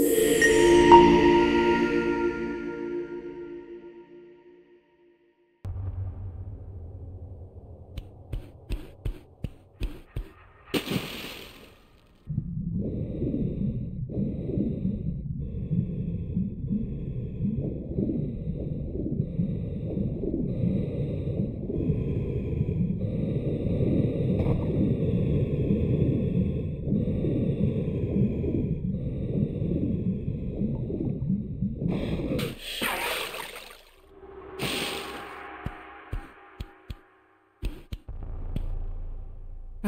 Mm-hmm.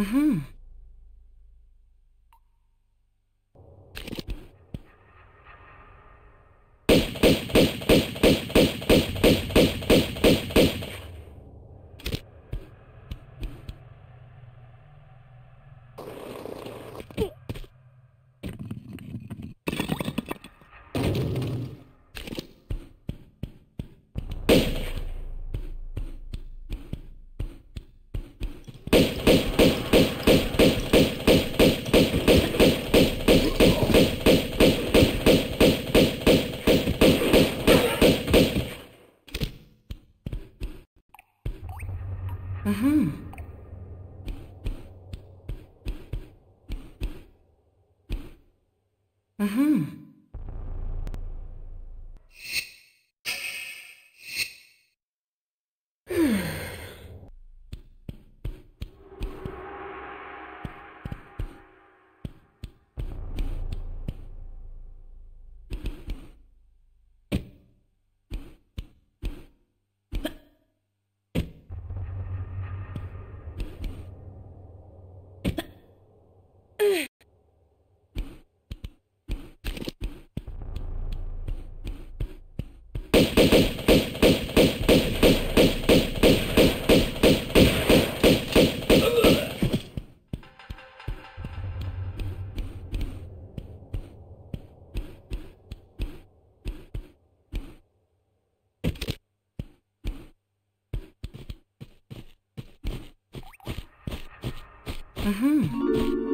Mm-hmm. Mm-hmm.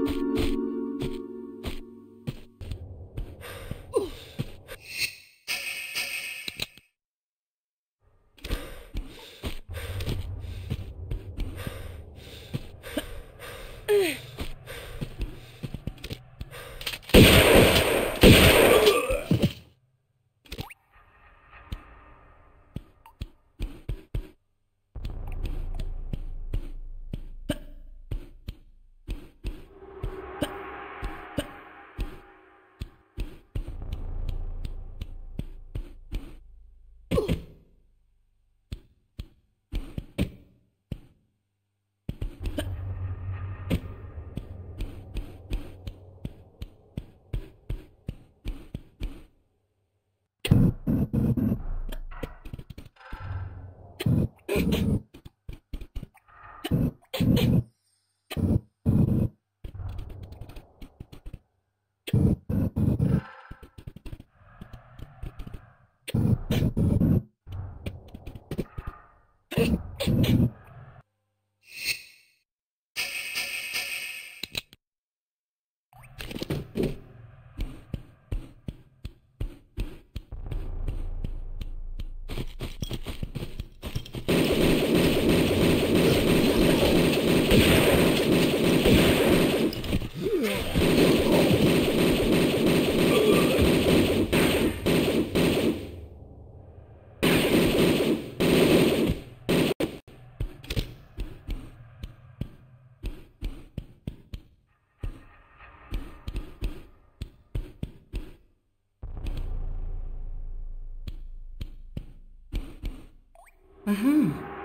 Mm-hmm.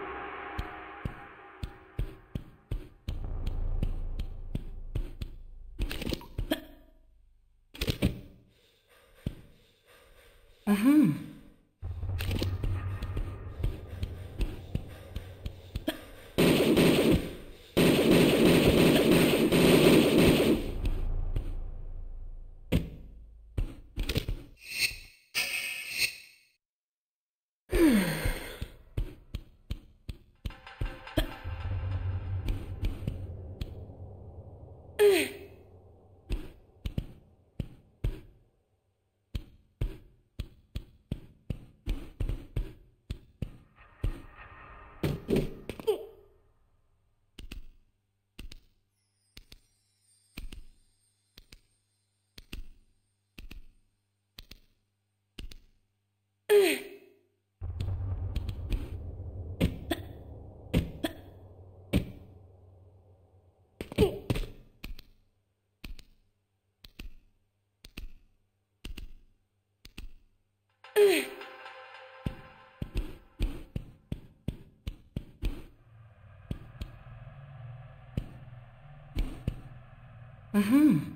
Mhm.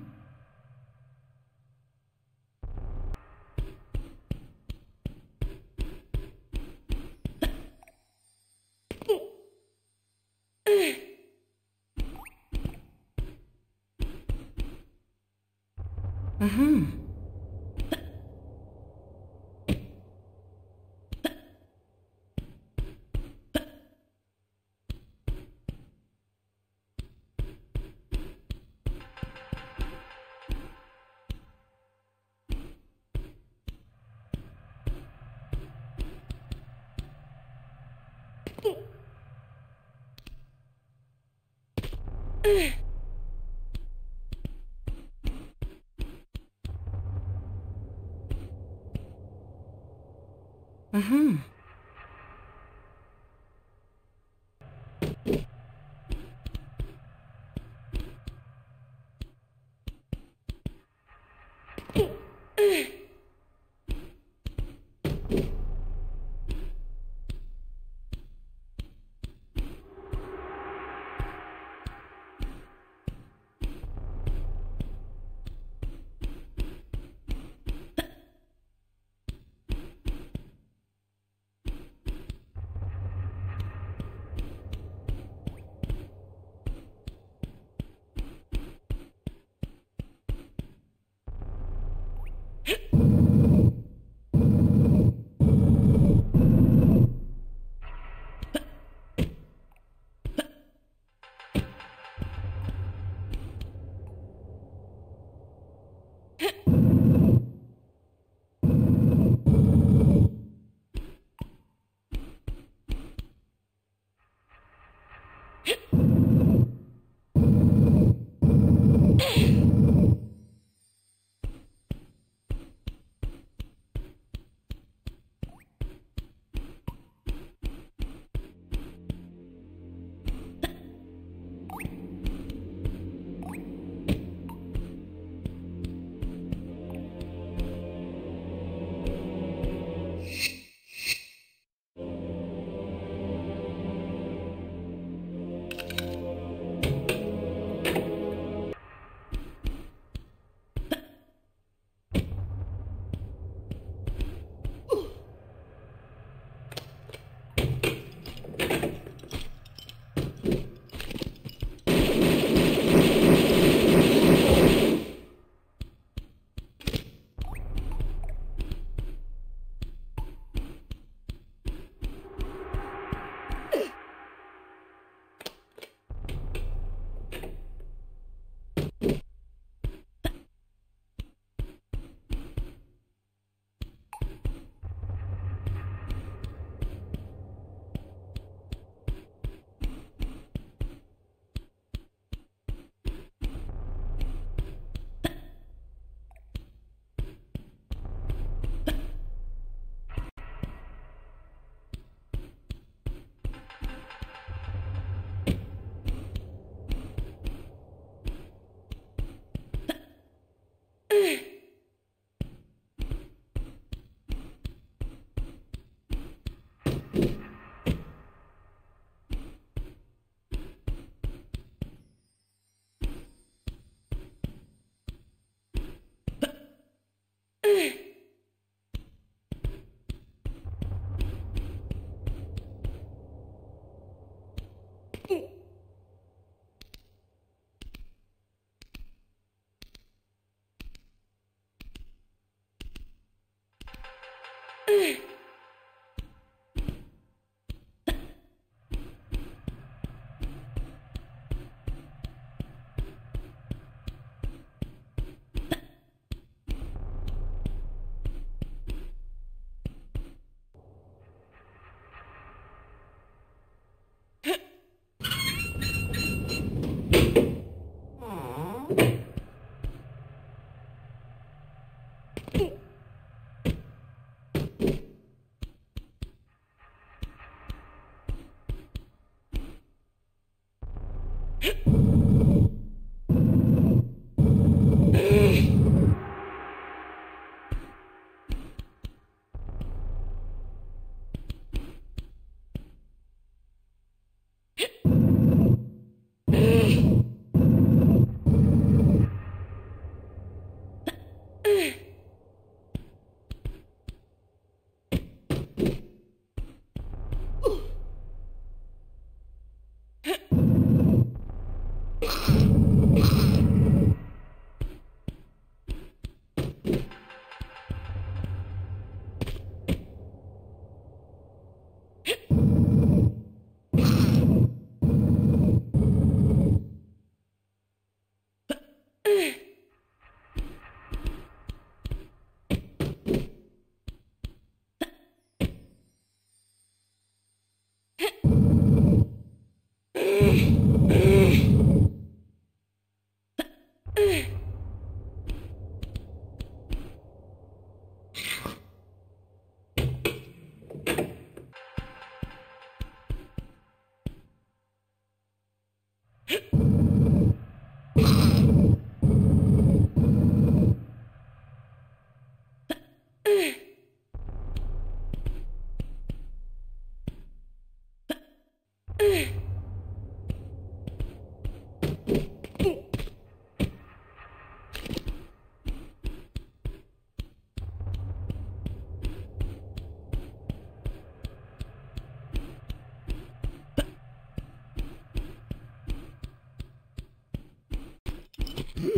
Mhm. Ugh. Yeah.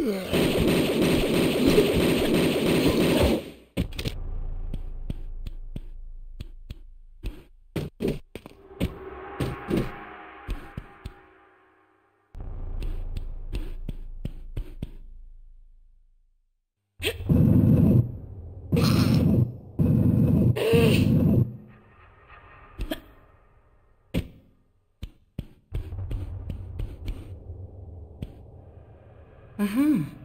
Mm-hmm. Mm-hmm.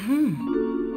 Mm-hmm.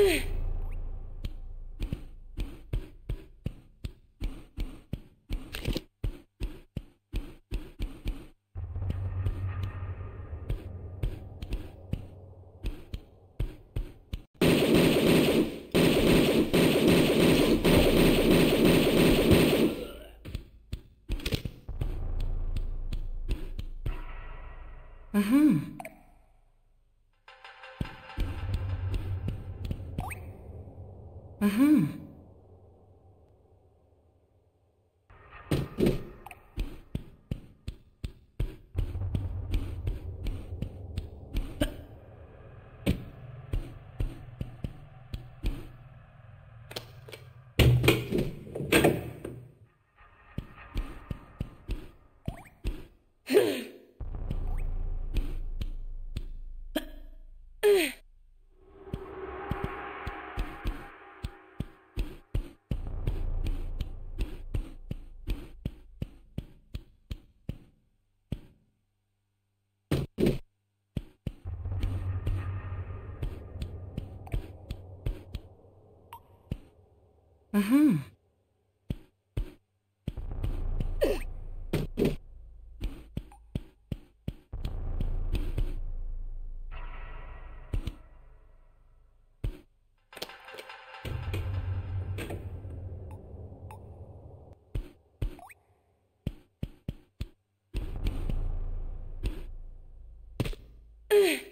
Ugh. Mm-hmm. Mm-hmm. Mm-hmm.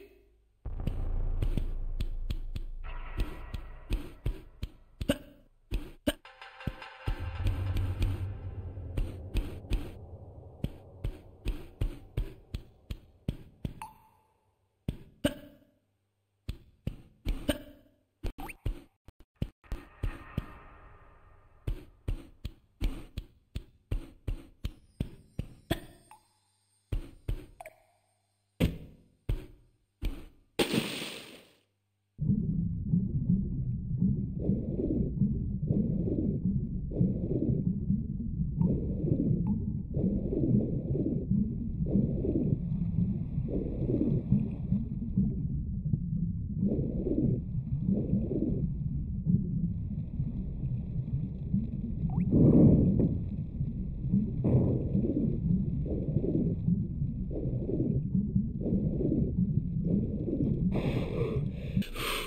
Mm-hmm.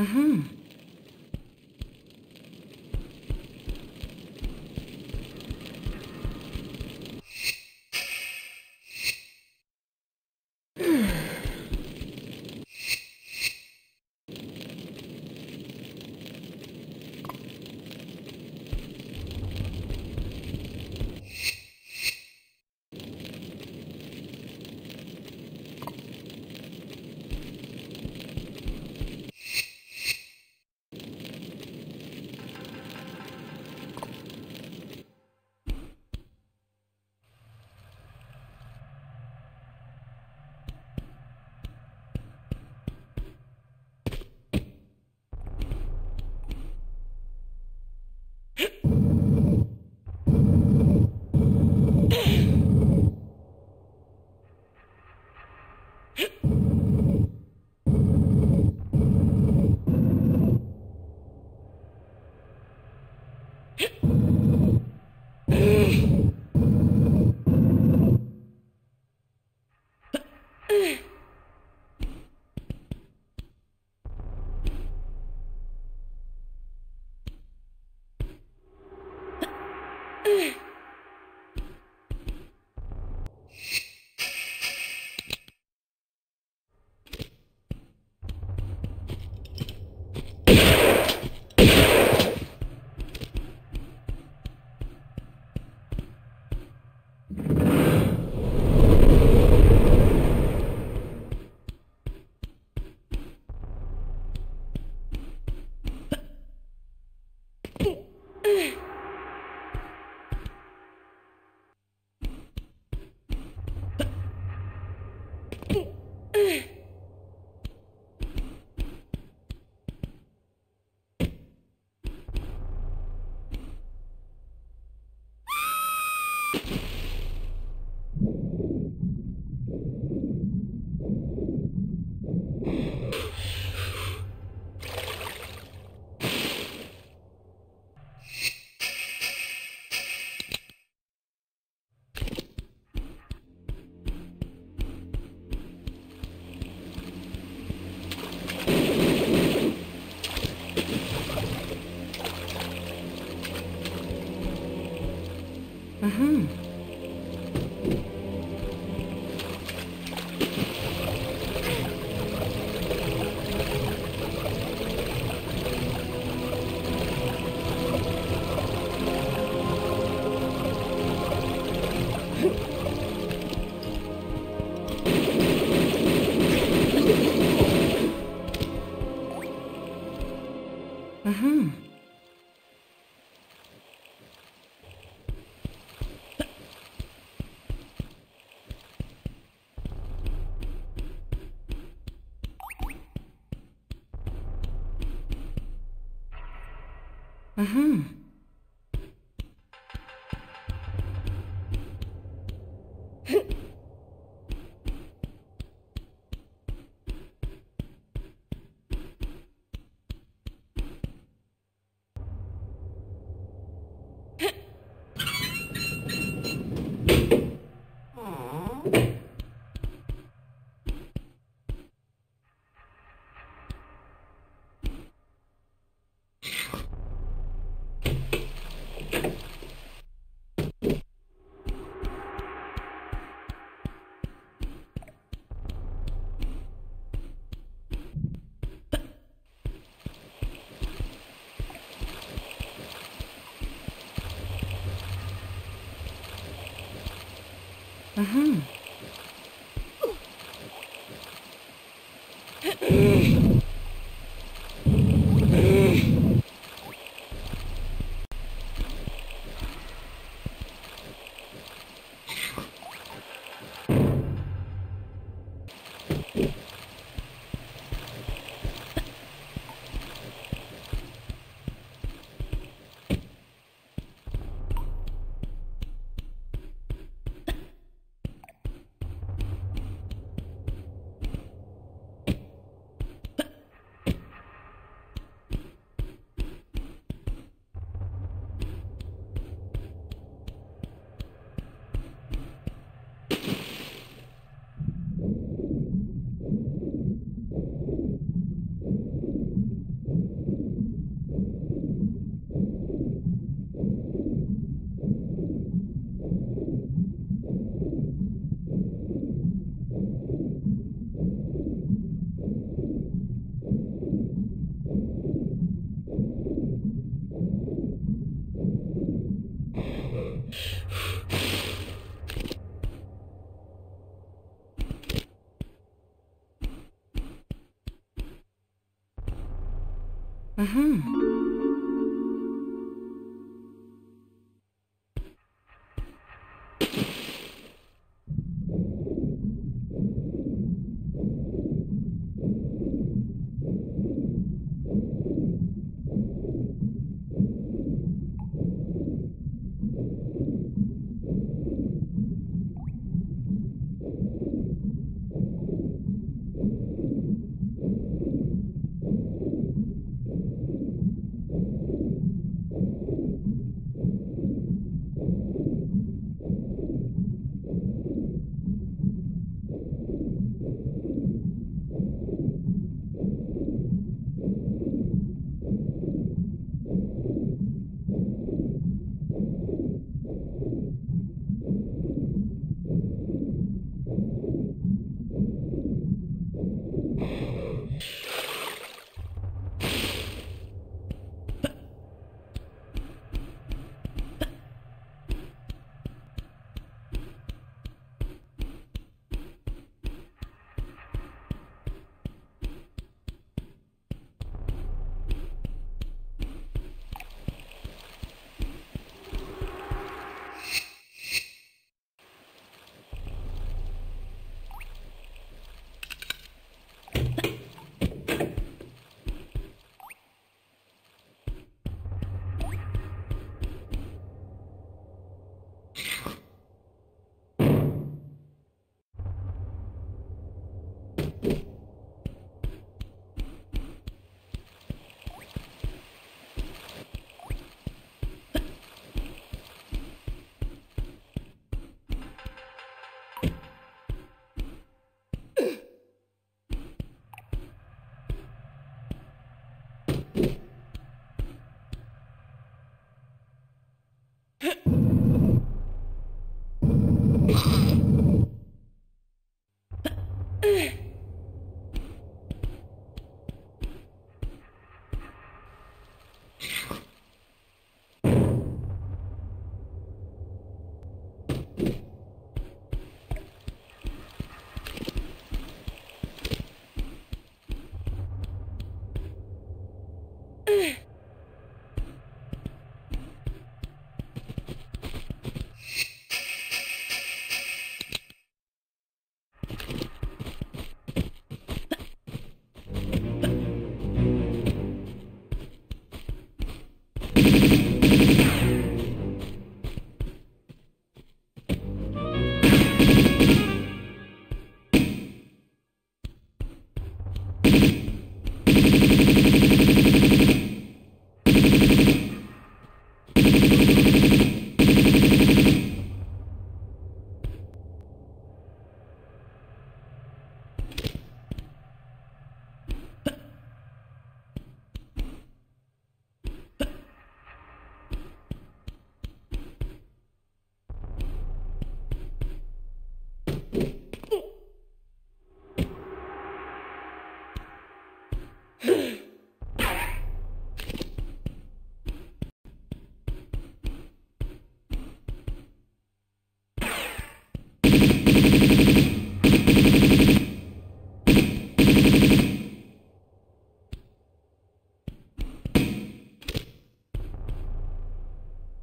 Mm-hmm. you Uh-huh. Uh-huh. Uh-huh.